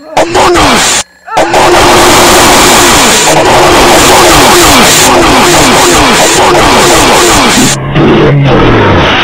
Among Us! Among Us! Among Us! Among Us! Among Us!